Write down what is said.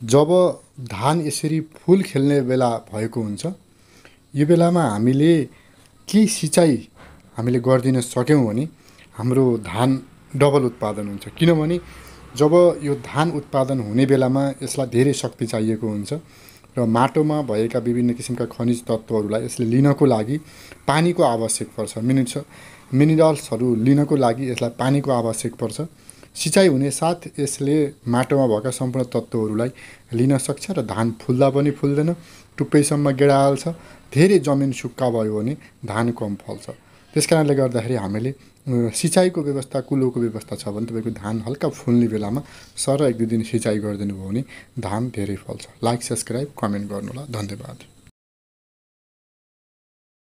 जब धान यसरी फुल खेल्ने बेला भएको हुन्छ यो बेलामा हामीले केही सिँचाइ हामीले गरिदिन सक्यौँ भने हाम्रो धान डबल उत्पादन हुन्छ। किनभने जब यो धान उत्पादन हुने बेलामा यसलाई धेरै शक्ति चाहिएको हुन्छ र माटोमा भएका विभिन्न किसिमका खनिज तत्त्वहरूलाई यसले लिनको लागि पानीको आवश्यक पर्छ। मिनिट्स मिनरल्सहरू लिनको लागि यसलाई पानीको आवश्यक पर्छ। सिँचाइ हुनेसाथ यसले माटोमा भएका सम्पूर्ण तत्त्वहरूलाई लिन सक्छ र धान फुल्दा पनि फुल्दैन टुप्पैसम्म गेडा हाल्छ धेरै जमिन सुक्खा भयो भने धान कम फल्छ। त्यस कारणले गर्दाखेरि हामीले सिँचाइको व्यवस्था कुलोको व्यवस्था छ भने तपाईँको धान हल्का फुल्ने बेलामा सर एक दुई दिन सिँचाइ गरिदिनु भयो भने धान धेरै फल्छ। लाइक सब्सक्राइब कमेन्ट गर्नु होला धन्यवाद।